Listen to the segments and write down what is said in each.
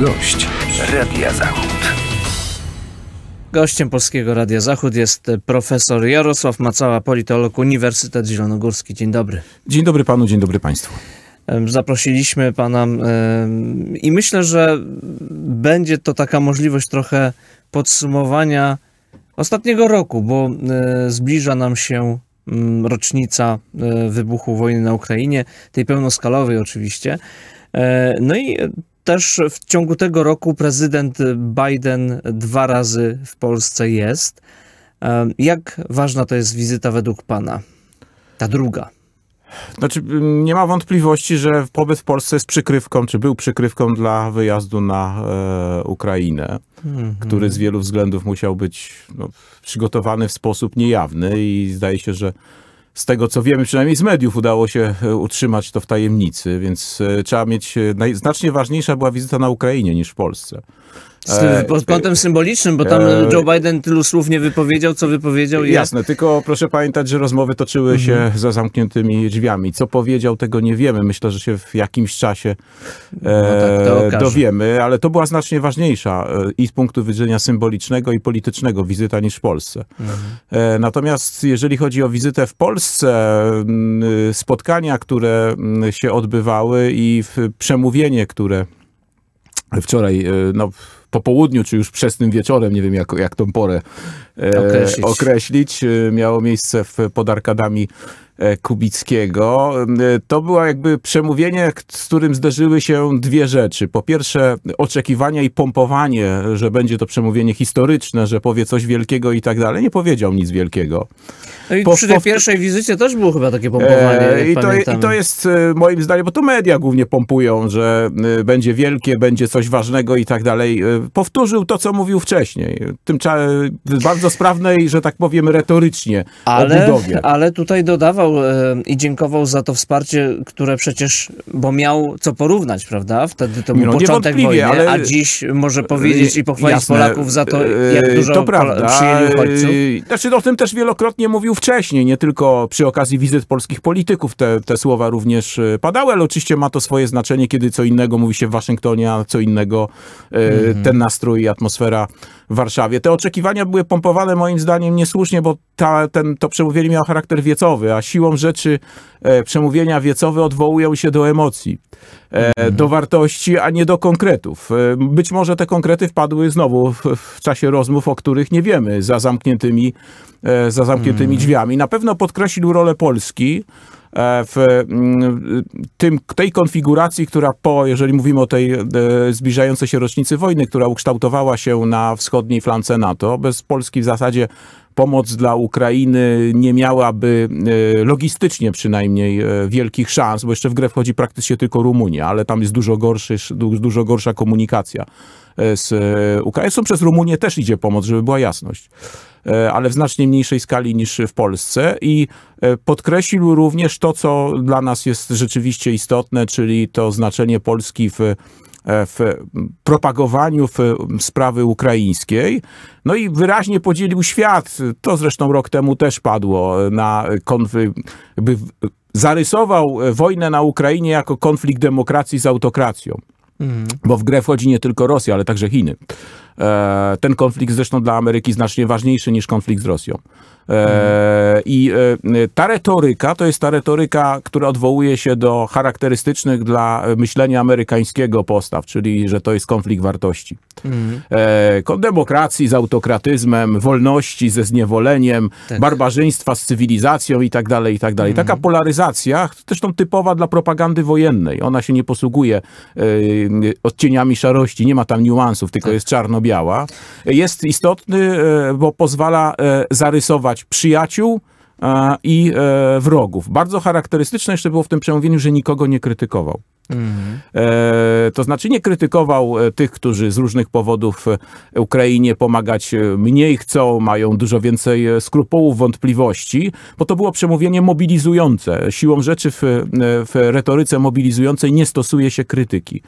Gość Radia Zachód. Gościem Polskiego Radia Zachód jest profesor Jarosław Macała, politolog Uniwersytet Zielonogórski. Dzień dobry. Dzień dobry panu, dzień dobry państwu. Zaprosiliśmy pana i myślę, że będzie to taka możliwość trochę podsumowania ostatniego roku, bo e, zbliża nam się rocznica e, wybuchu wojny na Ukrainie, tej pełnoskalowej oczywiście. E, no i też w ciągu tego roku prezydent Biden dwa razy w Polsce jest. Jak ważna to jest wizyta według pana? Ta druga. Znaczy, nie ma wątpliwości, że pobyt w Polsce jest przykrywką, czy był przykrywką dla wyjazdu na e, Ukrainę, mm -hmm. który z wielu względów musiał być no, przygotowany w sposób niejawny i zdaje się, że z tego co wiemy, przynajmniej z mediów, udało się e, utrzymać to w tajemnicy, więc e, trzeba mieć. E, znacznie ważniejsza była wizyta na Ukrainie niż w Polsce. E, pod kątem symbolicznym, bo tam e, Joe Biden tylu słów nie wypowiedział, co wypowiedział. Jasne, tylko proszę pamiętać, że rozmowy toczyły się mhm. za zamkniętymi drzwiami. Co powiedział, tego nie wiemy. Myślę, że się w jakimś czasie e, no tak, dowiemy, ale to była znacznie ważniejsza e, i z punktu widzenia symbolicznego i politycznego wizyta niż w Polsce. Mhm. E, natomiast jeżeli chodzi o wizytę w Polsce, spotkania, które się odbywały i przemówienie, które wczoraj, no po południu, czy już wczesnym wieczorem, nie wiem jak, jak tą porę określić. określić, e, miało miejsce w, pod arkadami E, Kubickiego. E, to było jakby przemówienie, z którym zderzyły się dwie rzeczy. Po pierwsze, oczekiwania i pompowanie, że będzie to przemówienie historyczne, że powie coś wielkiego i tak dalej. Nie powiedział nic wielkiego. No i po, przy tej po... pierwszej wizycie też było chyba takie pompowanie. E, i, to, I to jest moim zdaniem, bo to media głównie pompują, że będzie wielkie, będzie coś ważnego i tak dalej. Powtórzył to, co mówił wcześniej. Tym bardzo sprawnej, że tak powiem, retorycznie ale, obudowie. Ale tutaj dodawał E, i dziękował za to wsparcie, które przecież, bo miał co porównać, prawda? Wtedy to był no, początek wojny, ale... a dziś może powiedzieć i pochwalić Jasne, Polaków za to, e, jak dużo to prawda. przyjęli uchodźców. Znaczy, o tym też wielokrotnie mówił wcześniej, nie tylko przy okazji wizyt polskich polityków te, te słowa również e, padały, ale oczywiście ma to swoje znaczenie, kiedy co innego mówi się w Waszyngtonie, a co innego mm. ten nastrój i atmosfera w Warszawie. Te oczekiwania były pompowane moim zdaniem niesłusznie, bo ta, ten, to przemówienie miało charakter wiecowy, a siłą rzeczy e, przemówienia wiecowe odwołują się do emocji, e, mm. do wartości, a nie do konkretów. E, być może te konkrety wpadły znowu w, w, czasie rozmów, o których nie wiemy, za zamkniętymi, e, za zamkniętymi mm. drzwiami. Na pewno podkreślił rolę Polski, w mm, tym, tej konfiguracji, która po, jeżeli mówimy o tej e, zbliżającej się rocznicy wojny, która ukształtowała się na wschodniej flance NATO, bez Polski w zasadzie pomoc dla Ukrainy nie miałaby e, logistycznie przynajmniej wielkich szans, bo jeszcze w grę wchodzi praktycznie tylko Rumunia, ale tam jest dużo, gorszy, dużo gorsza komunikacja z Ukrainą. Przez Rumunię też idzie pomoc, żeby była jasność. E, ale w znacznie mniejszej skali niż w Polsce i e, podkreślił również to, co dla nas jest rzeczywiście istotne, czyli to znaczenie Polski w e, w propagowaniu w sprawy ukraińskiej. No i wyraźnie podzielił świat. To zresztą rok temu też padło na konflikt, zarysował wojnę na Ukrainie jako konflikt demokracji z autokracją. Mhm. Bo w grę wchodzi nie tylko Rosja, ale także Chiny. E, ten konflikt zresztą dla Ameryki znacznie ważniejszy niż konflikt z Rosją. E, I e, ta retoryka to jest ta retoryka, która odwołuje się do charakterystycznych dla myślenia amerykańskiego postaw, czyli że to jest konflikt wartości. Mhm. Demokracji z autokratyzmem, wolności ze zniewoleniem, tak. barbarzyństwa z cywilizacją i tak dalej, i tak dalej. Taka mhm. polaryzacja, zresztą typowa dla propagandy wojennej. Ona się nie posługuje odcieniami szarości, nie ma tam niuansów, tylko tak. jest czarno-biała. Jest istotny, bo pozwala zarysować przyjaciół e, i e, wrogów. Bardzo charakterystyczne jeszcze było w tym przemówieniu, że nikogo nie krytykował. E, to znaczy nie krytykował e, tych, którzy z różnych powodów e, Ukrainie pomagać mniej chcą, mają dużo więcej skrupułów, wątpliwości, bo to było przemówienie mobilizujące. Siłą rzeczy w, w retoryce mobilizującej nie stosuje się krytyki.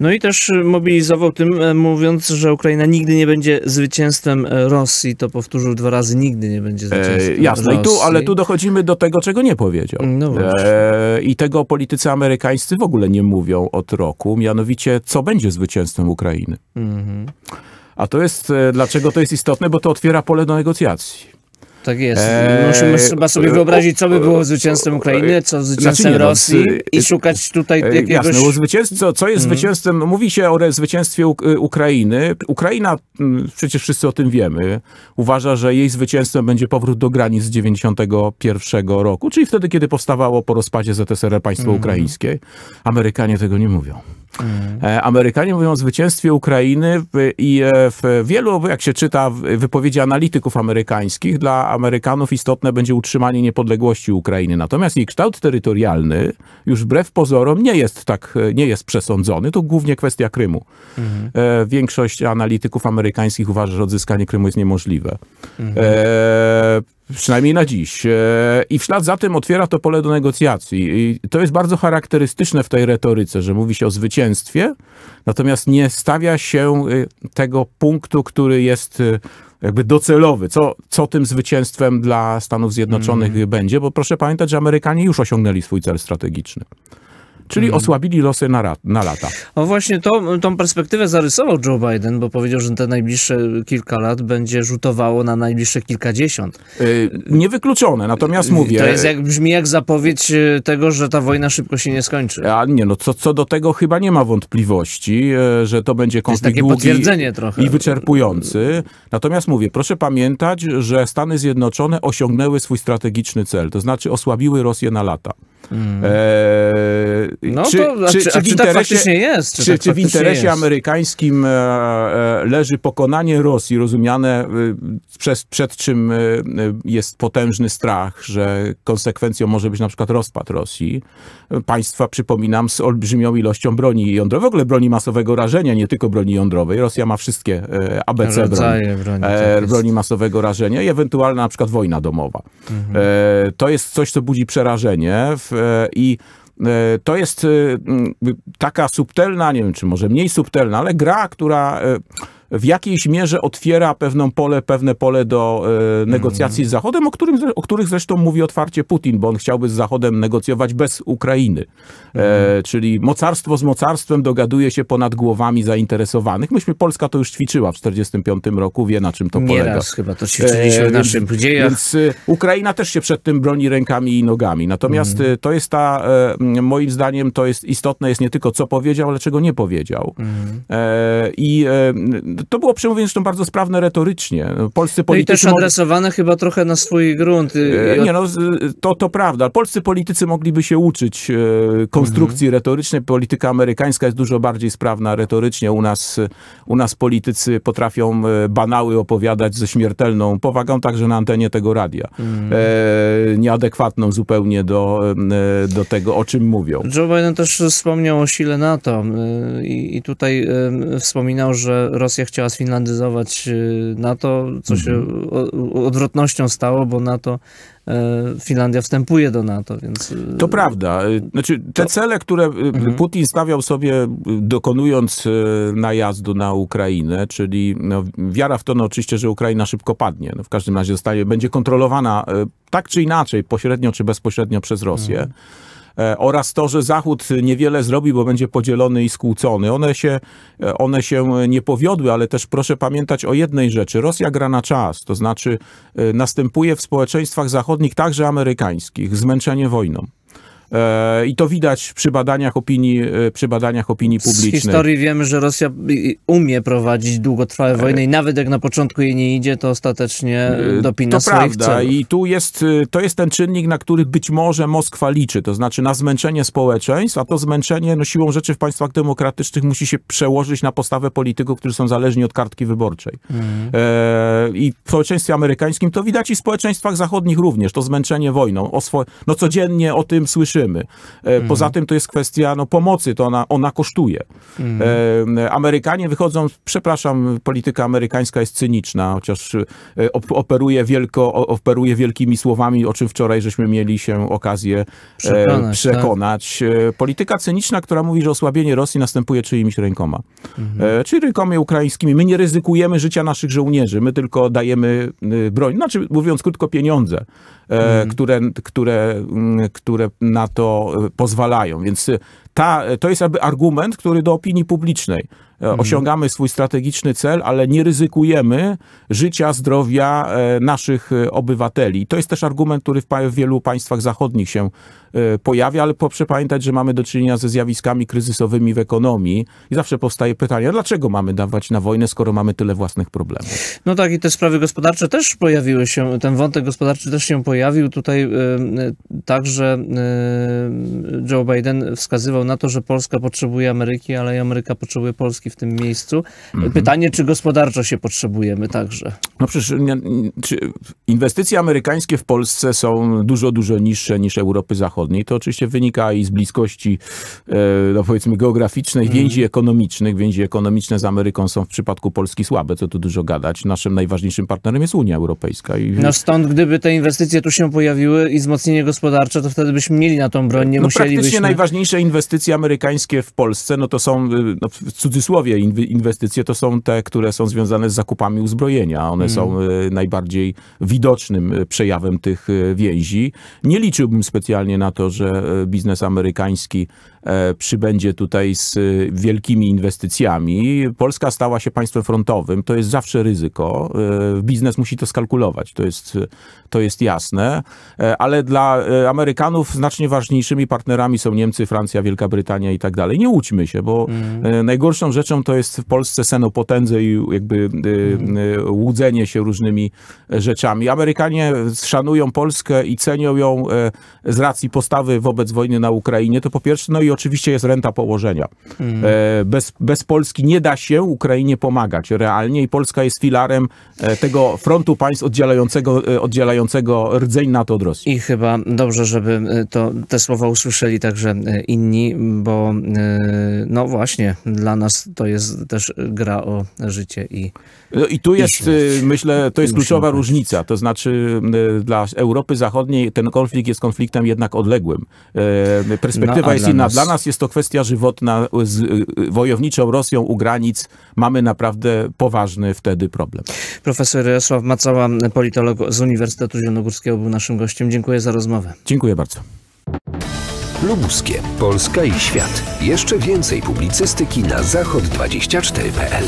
No i też mobilizował tym, mówiąc, że Ukraina nigdy nie będzie zwycięstwem Rosji. To powtórzył dwa razy, nigdy nie będzie zwycięstwem e, Jasne, Rosji. I tu, ale tu dochodzimy do tego, czego nie powiedział. No e, I tego politycy amerykańscy w ogóle nie mówią od roku, mianowicie co będzie zwycięstwem Ukrainy. Mhm. A to jest, e, dlaczego to jest istotne, bo to otwiera pole do negocjacji. Tak jest. Eee, Musimy trzeba sobie e, wyobrazić, co by było e, zwycięstwem Ukrainy, co znaczy zwycięstwem no, Rosji z- i szukać tutaj E, jakiegoś... Jasne, zwycięstwo, co jest zwycięstwem, mówi się o zwycięstwie y, Ukrainy. Ukraina, przecież wszyscy o tym wiemy, uważa, że jej zwycięstwem będzie powrót do granic z 91 roku, czyli wtedy, kiedy powstawało po rozpadzie ZSRR państwo ukraińskie. Amerykanie tego nie mówią. E, Amerykanie mówią o zwycięstwie Ukrainy i e, w wielu, jak się czyta w- wypowiedzi analityków amerykańskich, dla Amerykanów istotne będzie utrzymanie niepodległości Ukrainy. Natomiast jej kształt terytorialny już wbrew pozorom nie jest tak, nie jest przesądzony. To głównie kwestia Krymu. E, Większość analityków amerykańskich uważa, że odzyskanie Krymu jest niemożliwe. E, Przynajmniej na dziś. E, I w ślad za tym otwiera to pole do negocjacji. I to jest bardzo charakterystyczne w tej retoryce, że mówi się o zwycięstwie, natomiast nie stawia się e, tego punktu, który jest e, jakby docelowy. Co, co tym zwycięstwem dla Stanów Zjednoczonych będzie? Bo proszę pamiętać, że Amerykanie już osiągnęli swój cel strategiczny. Czyli osłabili losy na, na lata. No właśnie to, tą perspektywę zarysował Joe Biden, bo powiedział, że te najbliższe kilka lat będzie rzutowało na najbliższe kilkadziesiąt. Y, Niewykluczone, natomiast mówię... To jest jak, brzmi jak zapowiedź e, tego, że ta wojna szybko się nie skończy. A nie, no co, co do tego chyba nie ma wątpliwości, e, że to będzie To jest konflikt takie długi potwierdzenie trochę. i wyczerpujący. Natomiast mówię, proszę pamiętać, że Stany Zjednoczone osiągnęły swój strategiczny cel, to znaczy osłabiły Rosję na lata. Eee, No to, a czy, a czy, tak faktycznie jest? czy, tak czy w interesie jest? amerykańskim e, e, leży pokonanie Rosji, rozumiane e, przez, przed czym jest potężny strach, że konsekwencją może być na przykład rozpad Rosji? Państwa, przypominam, z olbrzymią ilością broni jądrowej, w ogóle broni masowego rażenia, nie tylko broni jądrowej. Rosja ma wszystkie ABC broni Rodzaje broni. tak broni masowego rażenia i ewentualna na przykład wojna domowa. Mhm. To jest coś, co budzi przerażenie w, i to jest e, taka subtelna, nie wiem, czy może mniej subtelna, ale gra, która e, w jakiejś mierze otwiera pewną pole, pewne pole do e, negocjacji z Zachodem, o, którym, o których zresztą mówi otwarcie Putin, bo on chciałby z Zachodem negocjować bez Ukrainy. E, czyli mocarstwo z mocarstwem dogaduje się ponad głowami zainteresowanych. Myśmy, Polska to już ćwiczyła w 1945 roku, wie na czym to polega. Nieraz chyba to ćwiczyliśmy E, w naszym więc- dziejach. Więc y, Ukraina też się przed tym broni rękami i nogami. Natomiast Mhm. y, to jest ta, e, moim zdaniem, to jest istotne, jest nie tylko co powiedział, ale czego nie powiedział. Mhm. E, I e, to było przemówienie zresztą bardzo sprawne retorycznie. Polscy No i politycy... też mogli- adresowane chyba trochę na swój grunt. y, E, Nie no, to, to prawda. Polscy politycy mogliby się uczyć e, konstrukcji retorycznej. Polityka amerykańska jest dużo bardziej sprawna retorycznie. U nas, u nas politycy potrafią e, banały opowiadać ze śmiertelną powagą, także na antenie tego radia. E, nieadekwatną zupełnie do, do tego, o czym mówią. Joe Biden też wspomniał o sile NATO i, i tutaj wspominał, że Rosja chciała sfinlandyzować y, NATO, co się Mhm. odwrotnością stało, bo NATO, y, Finlandia wstępuje do NATO, więc... y, To prawda. Y, Znaczy, te cele, które y, Putin stawiał sobie, dokonując najazdu na Ukrainę, czyli no, wiara w to, no, oczywiście, że Ukraina szybko padnie. No, w każdym razie zostaje, będzie kontrolowana tak czy inaczej, pośrednio czy bezpośrednio przez Rosję. E, oraz to, że Zachód niewiele zrobi, bo będzie podzielony i skłócony. One się, e, one się nie powiodły, ale też proszę pamiętać o jednej rzeczy. Rosja gra na czas, to znaczy e, następuje w społeczeństwach zachodnich, także amerykańskich, zmęczenie wojną. E, I to widać przy badaniach opinii, e, przy badaniach opinii Z publicznej. historii wiemy, że Rosja umie prowadzić długotrwałe wojny i nawet jak na początku jej nie idzie, to ostatecznie E, dopina To swoich prawda celów. i tu jest, to jest ten czynnik, na który być może Moskwa liczy, to znaczy na zmęczenie społeczeństw, a to zmęczenie no, siłą rzeczy w państwach demokratycznych musi się przełożyć na postawę polityków, którzy są zależni od kartki wyborczej. Mhm. E, I w społeczeństwie amerykańskim to widać i w społeczeństwach zachodnich również, to zmęczenie wojną. No codziennie o tym słyszymy. E, Poza tym to jest kwestia no, pomocy, to ona, ona kosztuje. E, Amerykanie wychodzą, przepraszam, polityka amerykańska jest cyniczna, chociaż e, op- operuje, wielko, operuje wielkimi słowami, o czym wczoraj żeśmy mieli się okazję Przekonać, przekonać. E, Polityka cyniczna, która mówi, że osłabienie Rosji następuje czyimiś rękoma. E, Czyli rękoma ukraińskimi. My nie ryzykujemy życia naszych żołnierzy, my tylko dajemy y, broń, znaczy mówiąc krótko pieniądze, e, które, które, mm, które na to e, pozwalają. Więc y, ta, to jest jakby argument, który do opinii publicznej E, osiągamy swój strategiczny cel, ale nie ryzykujemy życia, zdrowia e, naszych e, obywateli. To jest też argument, który w, w wielu państwach zachodnich się pojawia, ale proszę pamiętać, że mamy do czynienia ze zjawiskami kryzysowymi w ekonomii i zawsze powstaje pytanie, dlaczego mamy dawać na wojnę, skoro mamy tyle własnych problemów? No tak, i te sprawy gospodarcze też pojawiły się, ten wątek gospodarczy też się pojawił. Tutaj y, także y, Joe Biden wskazywał na to, że Polska potrzebuje Ameryki, ale i Ameryka potrzebuje Polski w tym miejscu. Mhm. Pytanie, czy gospodarczo się potrzebujemy także? No przecież czy inwestycje amerykańskie w Polsce są dużo, dużo niższe niż Europy Zachodniej. To oczywiście wynika i z bliskości, e, no powiedzmy, geograficznej, mhm. więzi ekonomicznych. Więzi ekonomiczne z Ameryką są w przypadku Polski słabe, co tu dużo gadać. Naszym najważniejszym partnerem jest Unia Europejska. I... No stąd, gdyby te inwestycje tu się pojawiły i wzmocnienie gospodarcze, to wtedy byśmy mieli na tą broń, nie no, musielibyśmy... Praktycznie najważniejsze inwestycje amerykańskie w Polsce, no to są, y, no, w cudzysłowie, inwestycje to są te, które są związane z zakupami uzbrojenia. One mm. są e, najbardziej widocznym e, przejawem tych więzi. Nie liczyłbym specjalnie na to, że biznes amerykański przybędzie tutaj z wielkimi inwestycjami. Polska stała się państwem frontowym. To jest zawsze ryzyko. Biznes musi to skalkulować. To jest, to jest jasne. Ale dla Amerykanów znacznie ważniejszymi partnerami są Niemcy, Francja, Wielka Brytania i tak dalej. Nie łudźmy się, bo mm. najgorszą rzeczą to jest w Polsce sen o potędze i jakby y, łudzenie się różnymi rzeczami. Amerykanie szanują Polskę i cenią ją e, z racji postawy wobec wojny na Ukrainie. To po pierwsze, no i oczywiście jest renta położenia. Mhm. E, bez, bez Polski nie da się Ukrainie pomagać realnie i Polska jest filarem e, tego frontu państw oddzielającego, oddzielającego rdzeń NATO od Rosji. I chyba dobrze, żeby to, te słowa usłyszeli także inni, bo no właśnie, dla nas to jest też gra o życie i. No i tu jest, y, myślę, to jest kluczowa różnica. To znaczy, dla Europy Zachodniej ten konflikt jest konfliktem jednak odległym. Y, perspektywa no, jest inna. Nas... Dla nas jest to kwestia żywotna. Z wojowniczą Rosją u granic mamy naprawdę poważny wtedy problem. Profesor Jarosław Macała, politolog z Uniwersytetu Zielonogórskiego, był naszym gościem. Dziękuję za rozmowę. Dziękuję bardzo. Lubuskie, Polska i świat. Jeszcze więcej publicystyki na zachod24.pl.